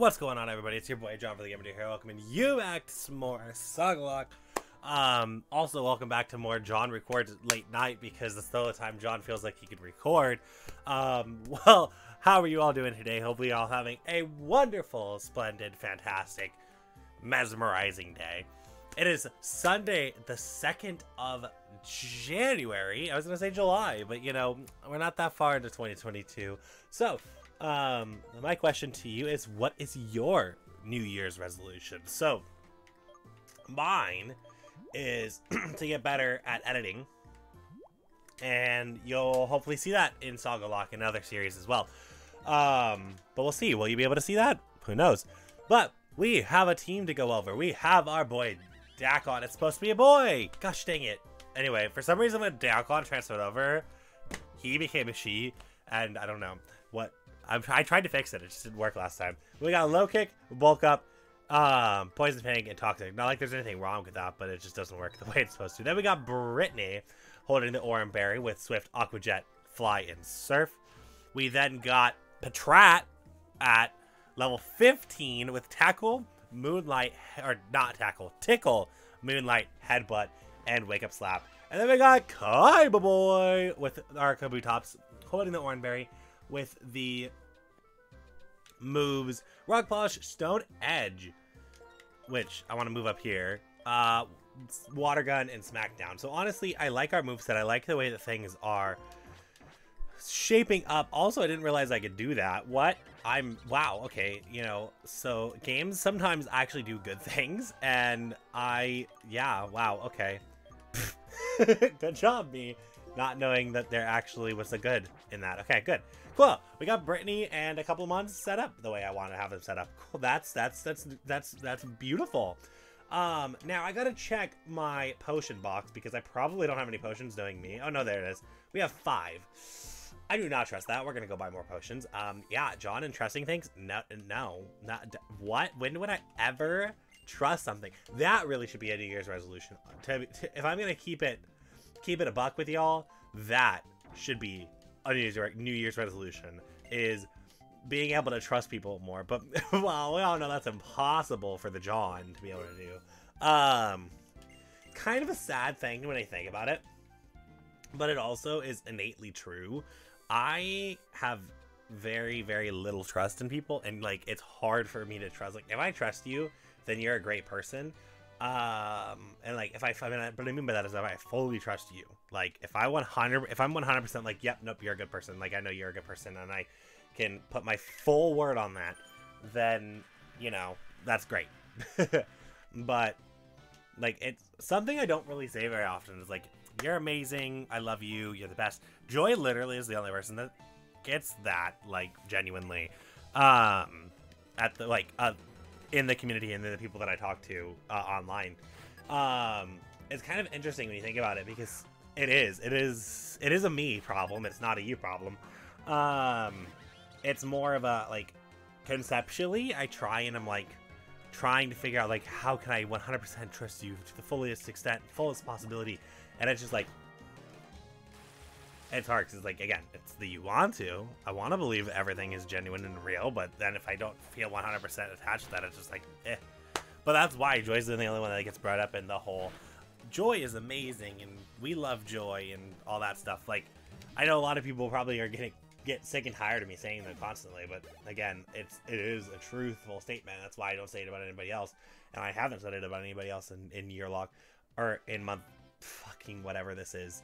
What's going on, everybody? It's your boy John for the Gamer here. welcome Welcoming you back to some more Sagalocke. Um, also, welcome back to more John records late night because it's the time John feels like he could record. Um, well, how are you all doing today? Hopefully, you're all having a wonderful, splendid, fantastic, mesmerizing day. It is Sunday, the 2nd of January. I was going to say July, but you know, we're not that far into 2022. So, um, my question to you is what is your New Year's resolution? So, mine is to get better at editing. And you'll hopefully see that in Sagalocke and other series as well. Um, but we'll see. Will you be able to see that? Who knows? But we have a team to go over. We have our boy Dakon. It's supposed to be a boy. Gosh dang it. Anyway, for some reason when Dakon transferred over, he became a she. And I don't know what I'm, I tried to fix it. It just didn't work last time. We got low kick, bulk up, um, poison pink, and toxic. Not like there's anything wrong with that, but it just doesn't work the way it's supposed to. Then we got Brittany holding the Oran Berry with Swift, Aqua Jet, Fly, and Surf. We then got Patrat at level 15 with Tackle, Moonlight, or not Tackle, Tickle, Moonlight, Headbutt, and Wake Up Slap. And then we got Kaiba Boy with our Kabutops holding the Oran Berry with the moves Rock Polish, Stone Edge, which I want to move up here, uh, Water Gun, and Smackdown. So honestly, I like our moveset. I like the way that things are shaping up. Also, I didn't realize I could do that. What? I'm, wow, okay, you know, so games sometimes actually do good things, and I, yeah, wow, okay. good job, me, not knowing that there actually was a good in that. Okay, good. Cool. We got Brittany and a couple of months set up the way I want to have them set up. Cool. That's that's that's that's that's beautiful. Um, now I gotta check my potion box because I probably don't have any potions knowing me. Oh no, there it is. We have five. I do not trust that. We're gonna go buy more potions. Um, yeah, John and trusting things? No, no, not what? When would I ever trust something? That really should be a New Year's resolution. To, to, if I'm gonna keep it, keep it a buck with y'all, that should be a New Year's, New Year's resolution is being able to trust people more. But well, we all know that's impossible for the John to be able to do. Um, kind of a sad thing when I think about it, but it also is innately true. I have very very little trust in people, and like it's hard for me to trust. Like if I trust you, then you're a great person. Um, and like if I, I mean, but I mean by that is if I fully trust you. Like if I 100, if I'm 100 percent like, yep, nope, you're a good person. Like I know you're a good person, and I can put my full word on that, then you know that's great. but like it's something I don't really say very often is like, you're amazing, I love you, you're the best. Joy literally is the only person that gets that like genuinely. Um, at the like uh in the community and the people that I talk to uh, online. Um, it's kind of interesting when you think about it because it is, it is, it is a me problem. It's not a you problem. Um, it's more of a like conceptually. I try and I'm like trying to figure out like how can I 100% trust you to the fullest extent, fullest possibility, and it's just like it's hard because like again it's the you want to i want to believe everything is genuine and real but then if i don't feel 100% attached to that it's just like eh but that's why joy's the only one that gets brought up in the whole joy is amazing and we love joy and all that stuff like i know a lot of people probably are getting get sick and tired of me saying that constantly but again it's it is a truthful statement that's why i don't say it about anybody else and i haven't said it about anybody else in in year log or in month fucking whatever this is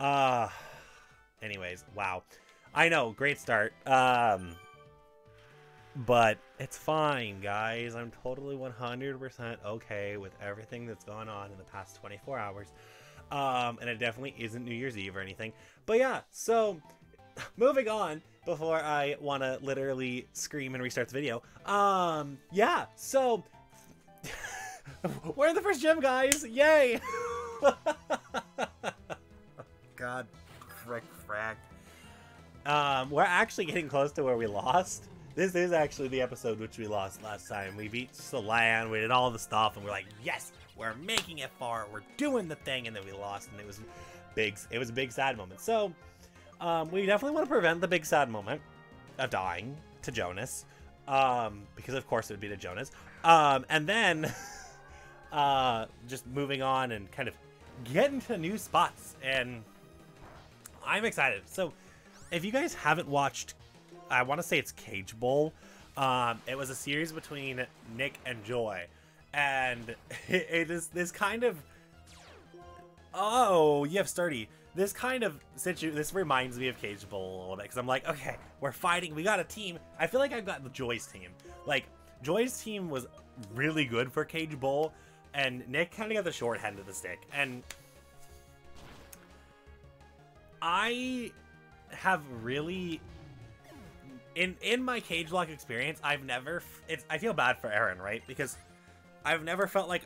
uh anyways, wow. I know, great start. Um, but it's fine, guys. I'm totally 100% okay with everything that's gone on in the past 24 hours. Um, and it definitely isn't New Year's Eve or anything. But yeah, so moving on before I want to literally scream and restart the video. Um, yeah, so we're in the first gym, guys. Yay! God frick frack. Um, we're actually getting close to where we lost. This is actually the episode which we lost last time. We beat land, we did all the stuff, and we're like, yes, we're making it far, we're doing the thing, and then we lost, and it was big. It was a big sad moment. So, um, we definitely want to prevent the big sad moment of dying to Jonas. Um, because of course it would be to Jonas. Um, and then uh, just moving on and kind of getting to new spots. And I'm excited. So if you guys haven't watched, I want to say it's Cage Bowl. Um, it was a series between Nick and Joy, and it, it is this kind of. Oh, you have sturdy. This kind of situ. This reminds me of Cage Bowl a little bit because I'm like, okay, we're fighting. We got a team. I feel like I've got the Joy's team. Like Joy's team was really good for Cage Bowl, and Nick kind of got the short end of the stick. And I have really in in my cage lock experience, I've never it's I feel bad for Aaron, right? Because I've never felt like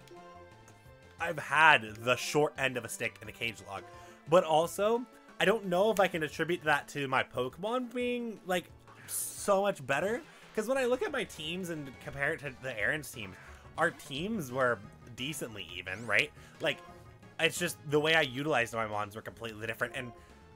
I've had the short end of a stick in a cage lock. But also, I don't know if I can attribute that to my Pokemon being like so much better because when I look at my teams and compare it to the Aaron's team, our teams were decently even, right? Like, it's just the way I utilized my mons were completely different. And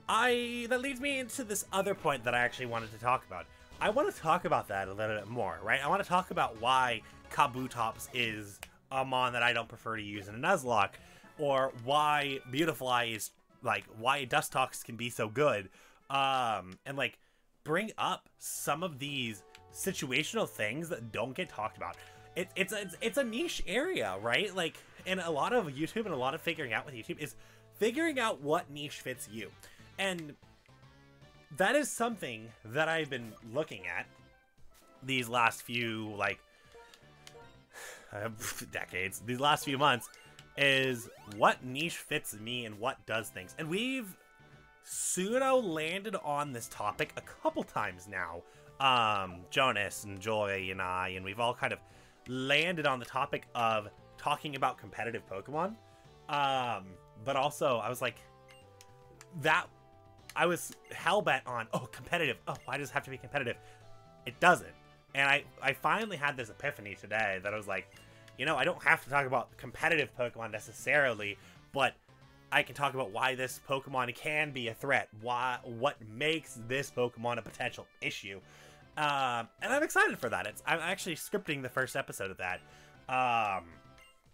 I that leads me into this other point that I actually wanted to talk about. I want to talk about that a little bit more, right? I want to talk about why Kabutops is a mon that I don't prefer to use in a Nuzlocke, or why Beautifly is like why Dustox can be so good, um, and like bring up some of these situational things that don't get talked about. It, it's, it's it's a niche area, right? Like, and a lot of YouTube and a lot of figuring out with YouTube is figuring out what niche fits you. And that is something that I've been looking at these last few, like, decades, these last few months, is what niche fits me and what does things. And we've pseudo landed on this topic a couple times now. Um, Jonas and Joy and I, and we've all kind of landed on the topic of talking about competitive Pokemon. Um, but also, I was like, that I was hell bent on, oh, competitive. Oh, why does it have to be competitive? It doesn't. And I, I finally had this epiphany today that I was like, you know, I don't have to talk about competitive Pokemon necessarily, but I can talk about why this Pokemon can be a threat, why what makes this Pokemon a potential issue. Um, and I'm excited for that. It's I'm actually scripting the first episode of that. Um,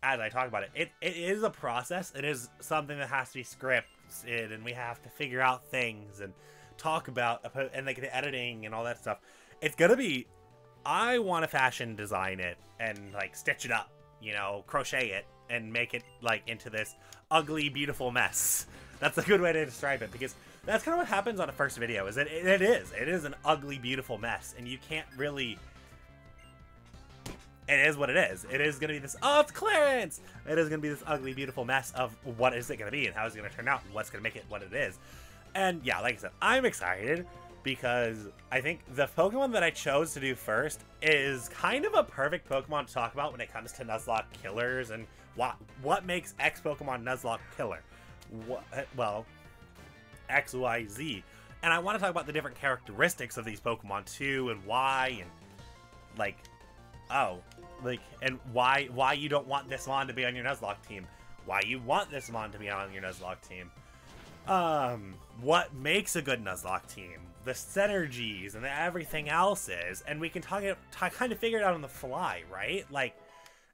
as I talk about it, it it is a process. It is something that has to be scripted and we have to figure out things and talk about and like the editing and all that stuff. It's gonna be. I want to fashion design it and like stitch it up, you know, crochet it and make it like into this ugly, beautiful mess. That's a good way to describe it because that's kind of what happens on a first video. Is it? It is. It is an ugly, beautiful mess, and you can't really it is what it is. It is going to be this, oh, it's Clarence! It is going to be this ugly, beautiful mess of what is it going to be and how is it going to turn out and what's going to make it what it is. And yeah, like I said, I'm excited because I think the Pokemon that I chose to do first is kind of a perfect Pokemon to talk about when it comes to Nuzlocke killers and what what makes X Pokemon Nuzlocke killer. What, well, X, Y, Z. And I want to talk about the different characteristics of these Pokemon too and why and like oh, like, and why why you don't want this Mon to be on your Nuzlocke team, why you want this Mon to be on your Nuzlocke team, um, what makes a good Nuzlocke team, the synergies, and the everything else is, and we can talk it, kind of figure it out on the fly, right? Like,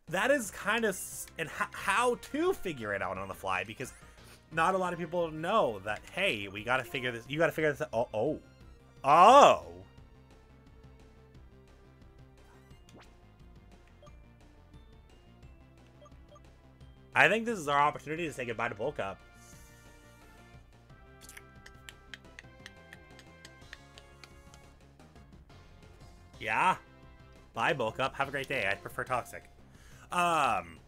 that is kind of and how to figure it out on the fly because not a lot of people know that. Hey, we got to figure this. You got to figure this. out. Oh, oh, oh. I think this is our opportunity to say goodbye to Bulk Up. Yeah. Bye, Bulk Up. Have a great day. I prefer Toxic. Um,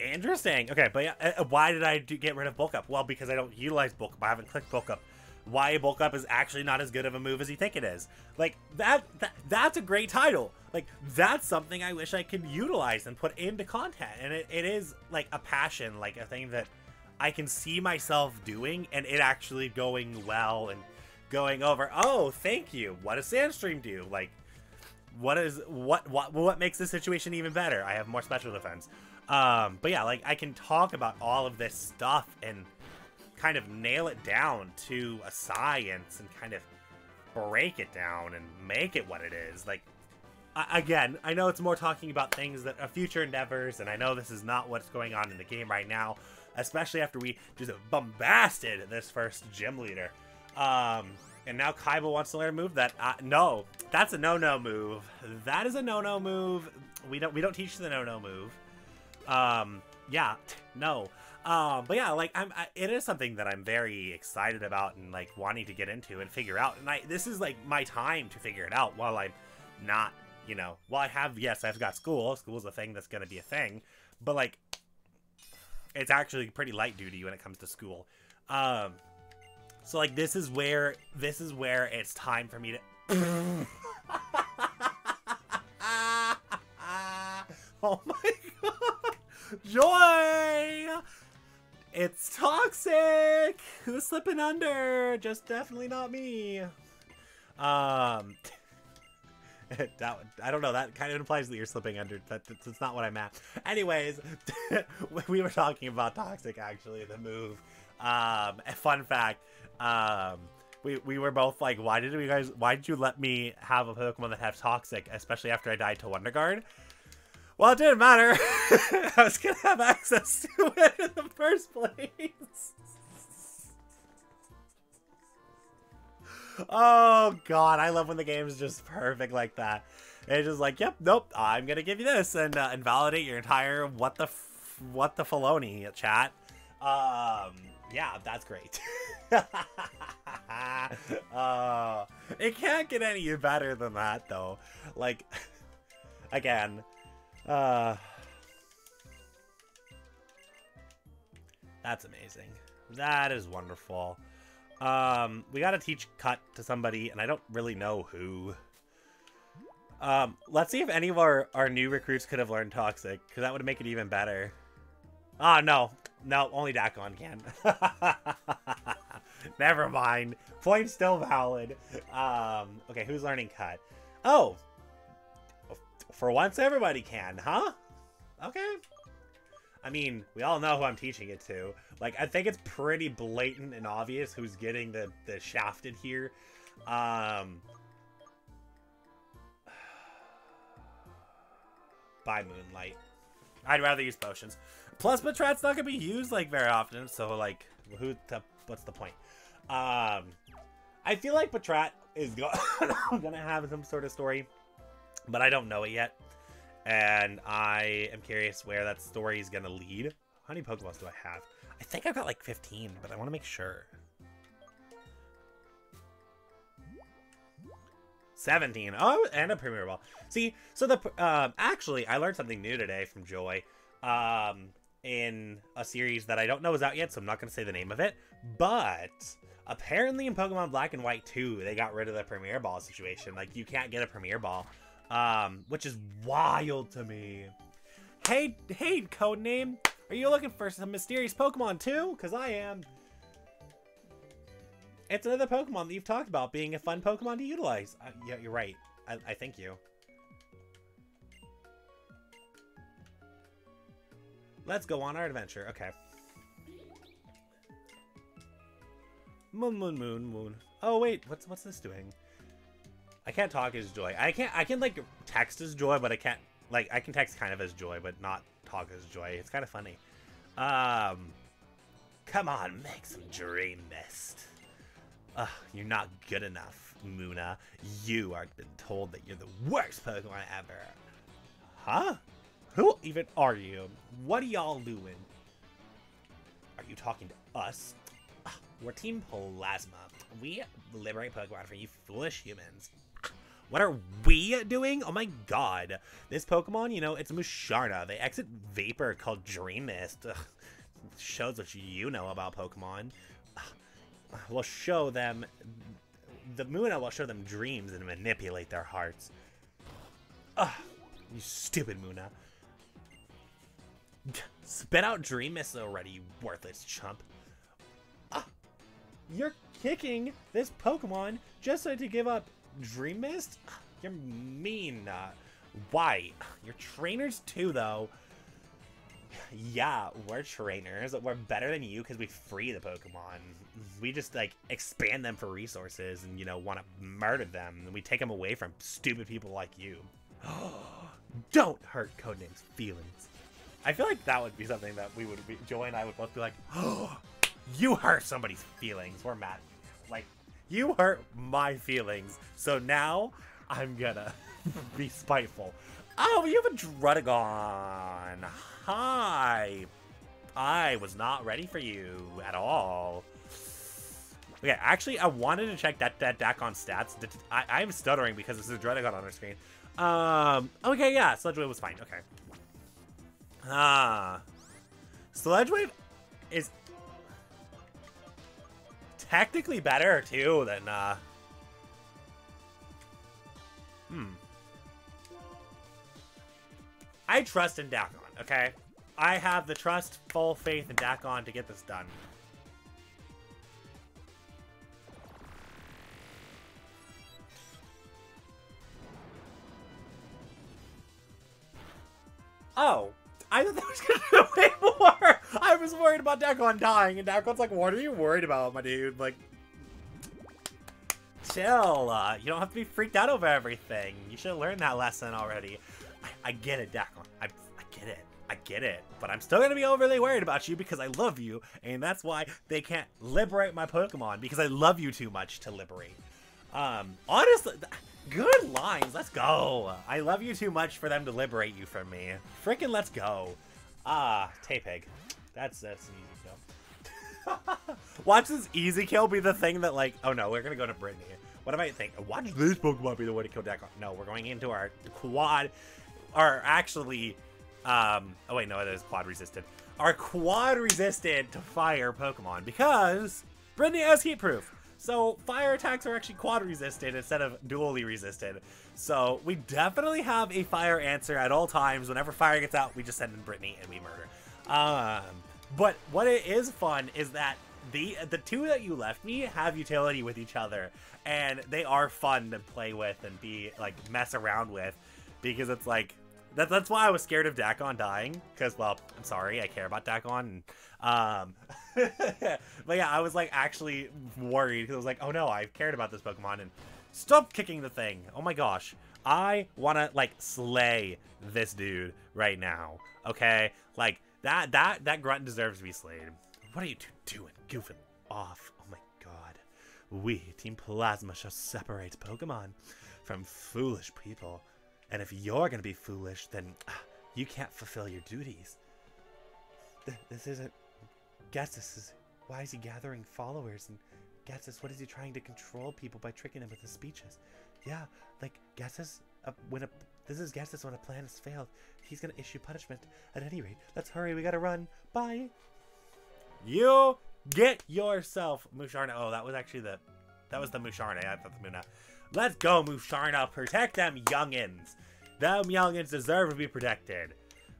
interesting. Okay, but yeah, uh, why did I do, get rid of Bulk Up? Well, because I don't utilize Bulk Up. I haven't clicked Bulk Up why bulk up is actually not as good of a move as you think it is. Like that, that that's a great title. Like that's something I wish I could utilize and put into content. And it, it is like a passion, like a thing that I can see myself doing and it actually going well and going over, oh, thank you. What does Sandstream do? Like what is what what what makes this situation even better? I have more special defense. Um, but yeah, like I can talk about all of this stuff and kind of nail it down to a science and kind of break it down and make it what it is. Like, again, I know it's more talking about things that are future endeavors, and I know this is not what's going on in the game right now, especially after we just bombasted this first gym leader. Um, and now Kaiba wants to learn a move that uh, no, that's a no-no move. That is a no-no move. We don't we don't teach the no-no move. Um, yeah, no. Um, but yeah, like I'm, I, it is something that I'm very excited about and like wanting to get into and figure out. And I, this is like my time to figure it out while I'm not, you know, while I have, yes, I've got school. School's a thing that's gonna be a thing, but like, it's actually pretty light duty when it comes to school. Um, so like this is where this is where it's time for me to. oh my god, joy! It's toxic. Who's slipping under? Just definitely not me. Um. I don't know. That kind of implies that you're slipping under. That, that's not what I meant. Anyways, we were talking about toxic. Actually, the move. Um, fun fact. Um, we, we were both like, why did you guys? Why did you let me have a Pokemon that have toxic, especially after I died to Wonder Guard? Well, it didn't matter. I was gonna have access to it in the first place. Oh god, I love when the game's just perfect like that. It's just like, yep, nope, I'm gonna give you this and uh, invalidate your entire what the what the Filoni chat. Um, yeah, that's great. uh, it can't get any better than that, though. Like, again, uh, that's amazing. That is wonderful. Um, we gotta teach cut to somebody, and I don't really know who. Um, let's see if any of our, our new recruits could have learned Toxic, because that would make it even better. Ah, oh, no. No, only Dakon can. Never mind. Point still valid. Um, okay, who's learning cut? Oh, for once, everybody can, huh? Okay. I mean, we all know who I'm teaching it to. Like, I think it's pretty blatant and obvious who's getting the, the shafted here. Um... Bye Moonlight. I'd rather use potions. Plus, Patrat's not gonna be used, like, very often, so, like, who, the, what's the point? Um, I feel like Patrat is go gonna have some sort of story but I don't know it yet. And I am curious where that story is going to lead. How many Pokeballs do I have? I think I've got like 15, but I want to make sure. 17. Oh, and a Premier Ball. See, so the um, actually, I learned something new today from Joy um, in a series that I don't know is out yet, so I'm not going to say the name of it. But apparently in Pokemon Black and White 2, they got rid of the Premier Ball situation. Like, you can't get a Premier Ball um, which is wild to me. Hey, hey, Codename, are you looking for some mysterious Pokemon too? Because I am. It's another Pokemon that you've talked about being a fun Pokemon to utilize. Uh, yeah, you're right. I, I thank you. Let's go on our adventure. Okay. Moon, moon, moon, moon. Oh, wait. What's what's this doing? I can't talk as Joy. I can't. I can like text as Joy, but I can't. Like I can text kind of as Joy, but not talk as Joy. It's kind of funny. Um, come on, make some dream mist. Ugh, you're not good enough, Munna. You are been told that you're the worst Pokemon ever. Huh? Who even are you? What are y'all doing? Are you talking to us? We're Team Plasma. We liberate Pokemon from you foolish humans. What are we doing? Oh my god. This Pokemon, you know, it's Musharna. They exit Vapor called Dream Mist. Ugh. Shows what you know about Pokemon. We'll show them... The Munna will show them dreams and manipulate their hearts. Ugh, you stupid Munna. Spit out Dream Mist already, you worthless chump. Ah, you're kicking this Pokemon just so to give up Dream Mist? You're mean. Why? You're trainers too, though. Yeah, we're trainers. We're better than you because we free the Pokemon. We just, like, expand them for resources and, you know, want to murder them. And we take them away from stupid people like you. Don't hurt Codename's feelings. I feel like that would be something that we would be, Joy and I would both be like, oh, you hurt somebody's feelings. We're mad. Like, you hurt my feelings. So now I'm gonna be spiteful. Oh, you have a Druddigon. Hi. I was not ready for you at all. Okay, actually, I wanted to check that that Dakon stats. I, I'm stuttering because this is Druddigon on our screen. Um, okay, yeah, Sludge Wave was fine. Okay. Ah. Sludge Wave is technically better, too, than, uh... Hmm. I trust in Dakon, okay? I have the trust, full faith in Dakon to get this done. Oh, I thought that was gonna be way more. About Dakon dying, and Dakon's like, "What are you worried about, my dude?" Like, chill. Uh, you don't have to be freaked out over everything. You should have learned that lesson already. I, I get it, Dakon. I, I get it. I get it. But I'm still gonna be overly worried about you because I love you, and that's why they can't liberate my Pokemon because I love you too much to liberate. Um, honestly. Good lines. Let's go. I love you too much for them to liberate you from me. Freaking let's go. Ah, Tepig. That's, that's an easy kill. Watch this easy kill be the thing that like, oh no, we're gonna go to Brittany. What am I think? Watch this Pokemon be the way to kill Dakon. No, we're going into our quad, or actually, um, oh wait, no, it is quad resistant. Our quad resistant to fire Pokemon because Brittany has heat proof. So fire attacks are actually quad resistant instead of dually resisted. So we definitely have a fire answer at all times. Whenever fire gets out, we just send in Brittany and we murder. Um, but what it is fun is that the the two that you left me have utility with each other, and they are fun to play with and be like mess around with, because it's like that, that's why I was scared of Dakon dying, because, well, I'm sorry, I care about Dakon. um, but yeah, I was, like, actually worried, because I was like, oh no, I've cared about this Pokemon, and stop kicking the thing. Oh my gosh. I want to, like, slay this dude right now, okay? Like, that, that, that grunt deserves to be slayed. What are you two doing? Goofing off. Oh my god. We, Team Plasma, shall separate Pokemon from foolish people. And if you're to be foolish, then uh, you can't fulfill your duties. Th this isn't... Ghetsis is... Why is he gathering followers? And Ghetsis, what is he trying to control people by tricking them with his speeches? Yeah, like, Ghetsis, uh, when a... This is Ghetsis when a plan has failed. He's to issue punishment. At any rate, let's hurry. We got to run. Bye. You get yourself Musharna. Oh, that was actually the... That was the Musharna. I thought the Munna. Let's go, Musharna. Protect them youngins. Them youngins deserve to be protected.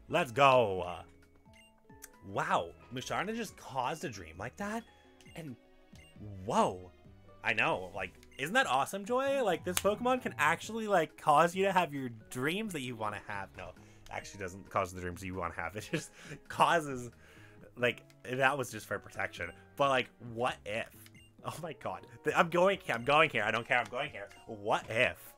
Let's go. Wow. Musharna just caused a dream like that? And whoa. I know. Like, isn't that awesome, Joy? Like, this Pokemon can actually, like, cause you to have your dreams that you want to have. No, actually doesn't cause the dreams you want to have. It just causes, like, that was just for protection. But, like, what if? Oh my god. I'm going. I'm going here. I don't care. I'm going here. What if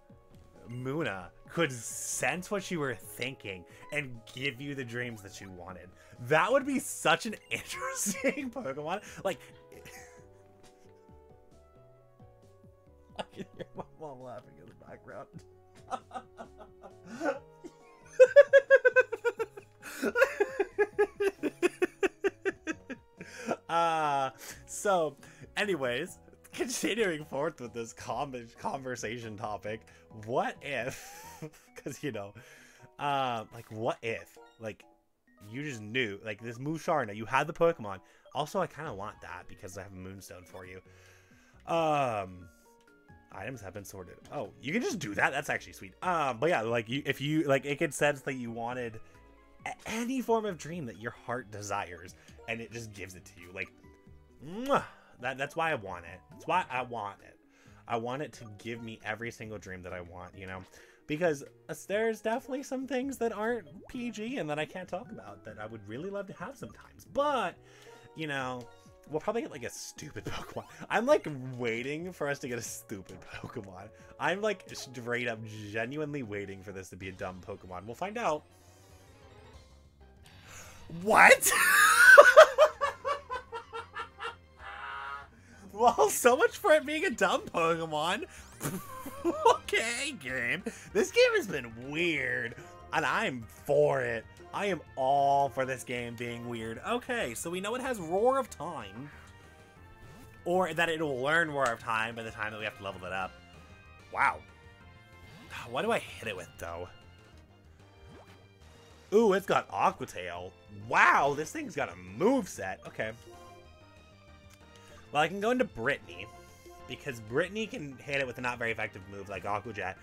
Munna could sense what you were thinking and give you the dreams that you wanted? That would be such an interesting Pokemon. Like, I can hear my mom laughing in the background. uh, so anyways, continuing forth with this com- conversation topic, what if, because you know, uh, like what if, like you just knew, like this Musharna, you had the Pokemon. Also, I kind of want that because I have a Moonstone for you. Um, items have been sorted. Oh, you can just do that. That's actually sweet. Um, but yeah, like you, if you like, it could sense that you wanted any form of dream that your heart desires, and it just gives it to you. Like, mwah, that, that's why I want it. That's why I want it. I want it to give me every single dream that I want, you know? Because there's definitely some things that aren't PG and that I can't talk about that I would really love to have sometimes. But, you know, we'll probably get like a stupid Pokemon. I'm like waiting for us to get a stupid Pokemon. I'm like straight up genuinely waiting for this to be a dumb Pokemon. We'll find out. What? well, so much for it being a dumb Pokemon. okay, game. This game has been weird, and I'm for it. I am all for this game being weird. Okay, so we know it has Roar of Time. Or that it will learn Roar of Time by the time that we have to level it up. Wow. What do I hit it with, though? Ooh, it's got Aqua Tail. Wow, this thing's got a move set. Okay. Well, I can go into Brittany, because Brittany can hit it with a not very effective move like Aqua Jet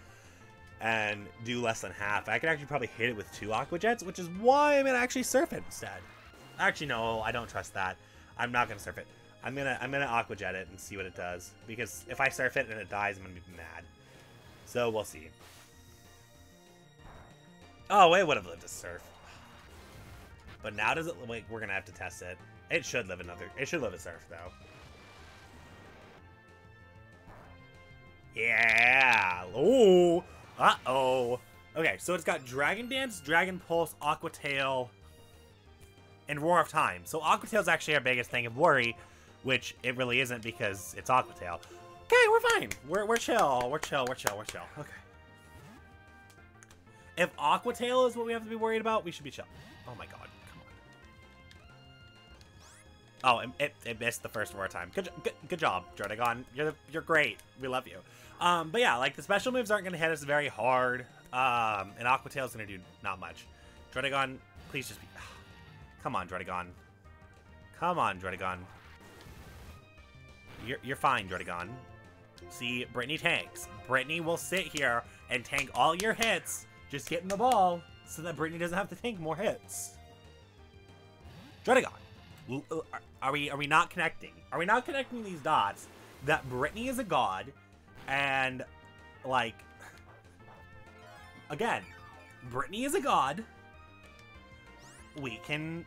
and do less than half. I could actually probably hit it with two Aqua Jets, which is why I'm gonna actually surf it instead. Actually, no, I don't trust that. I'm not gonna surf it. I'm gonna I'm gonna Aqua Jet it and see what it does. Because if I surf it and it dies, I'm gonna be mad. So we'll see. Oh, it would have lived a surf. But now does it like we're gonna have to test it. It should live another it should live a surf though. Yeah. Ooh. Uh-oh. Okay, so it's got Dragon Dance, Dragon Pulse, Aqua Tail, and Roar of Time. So Aqua Tail's actually our biggest thing of worry, which it really isn't because it's Aqua Tail. Okay, we're fine. We're, we're chill. We're chill. We're chill. We're chill. Okay. If Aqua Tail is what we have to be worried about, we should be chill. Oh my god. Come on. Oh, it, it, missed the first Roar time. Good, good, good job, Druddigon. You're, you're great. We love you. Um, but yeah, like the special moves aren't going to hit us very hard. Um, and Aqua Tail's going to do not much. Druddigon, please just be... Come on, Druddigon. Come on, Druddigon. You're, you're fine, Druddigon. See, Brittany tanks. Brittany will sit here and tank all your hits, just getting the ball, so that Brittany doesn't have to tank more hits. Druddigon. Uh, are we are we not connecting? Are we not connecting these dots? That Brittany is a god, and, like, again, Brittany is a god. We can,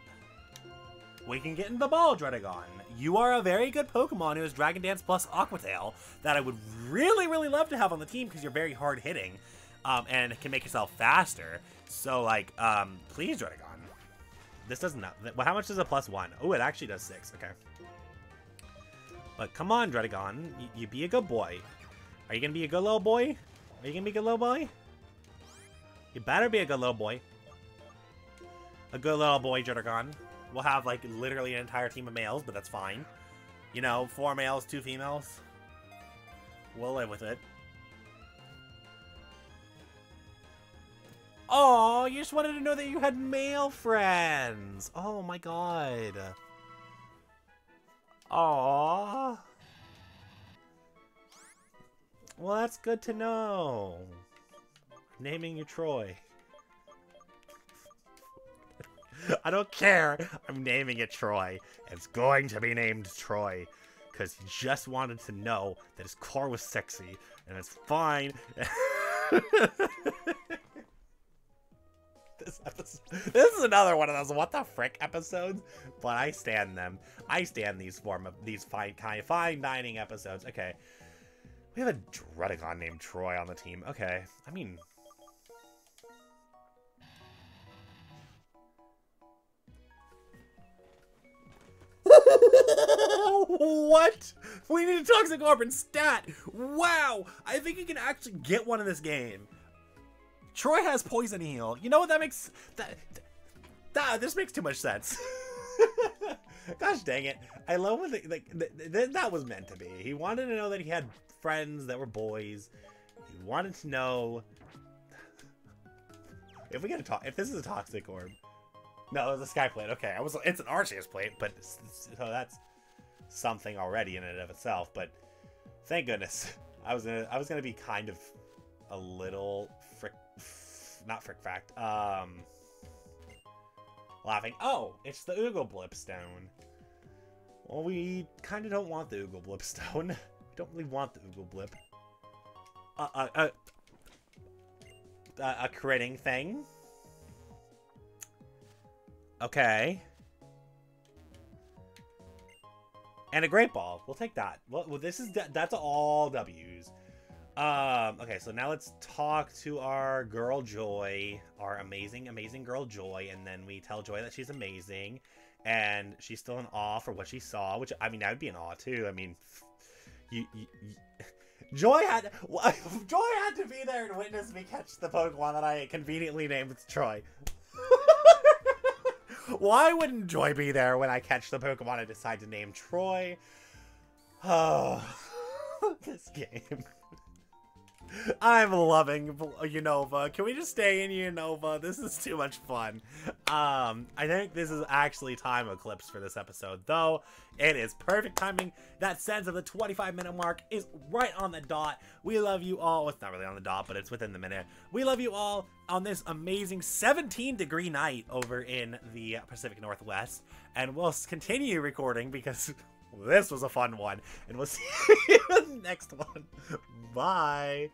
we can get in the ball, Druddigon. You are a very good Pokemon who has Dragon Dance plus Aqua Tail that I would really, really love to have on the team because you're very hard hitting um, and can make yourself faster. So, like, um, please, Druddigon. This doesn't, well, how much does a plus one? Oh, it actually does six. Okay. But come on, Druddigon. You, you be a good boy. Are you gonna be a good little boy? Are you gonna be a good little boy? You better be a good little boy. A good little boy, Druddigon. We'll have, like, literally an entire team of males, but that's fine. You know, four males, two females. We'll live with it. Oh, you just wanted to know that you had male friends. Oh my god. Aww. Well, that's good to know. Naming you Troy. I don't care. I'm naming it Troy. It's going to be named Troy. Because he just wanted to know that his car was sexy. And it's fine. this episode. This is another one of those what the frick episodes, but I stand them. I stand these form of these fine kind fine dining episodes. Okay. We have a Druddigon named Troy on the team. Okay. I mean... what? We need a Toxic Orb and stat! Wow! I think you can actually get one in this game. Troy has Poison Heal. You know what that makes... That, that, ah, this makes too much sense. Gosh dang it. I love when, like, th th that was meant to be. He wanted to know that he had friends that were boys. He wanted to know if we get a talk. If this is a toxic orb, no, it's a sky plate. Okay, I was. It's an Arceus plate, but so that's something already in and of itself. But thank goodness, I was gonna. I was gonna be kind of a little frick, not frick fact. Um, laughing. Oh, it's the Oogle Blip Stone. Well, we kind of don't want the Oogle Blip Stone. don't really want the Oogle Blip. Uh, uh, uh, uh, a critting thing. Okay. And a great ball. We'll take that. Well, well this is that's all W's. Um, okay, so now let's talk to our girl Joy, our amazing, amazing girl Joy, and then we tell Joy that she's amazing, and she's still in awe for what she saw. Which I mean, I would be in awe too. I mean, you, you, Joy had Joy had to be there and witness me catch the Pokemon that I conveniently named Troy. Why wouldn't Joy be there when I catch the Pokemon I decide to name Troy? Oh, this game. I'm loving Unova. Can we just stay in Unova? This is too much fun. Um, I think this is actually time eclipse for this episode, though. It is perfect timing. That sense of the 25 minute mark is right on the dot. We love you all. It's not really on the dot, but it's within the minute. We love you all on this amazing 17 degree night over in the Pacific Northwest. And we'll continue recording because this was a fun one. And we'll see you in the next one. Bye.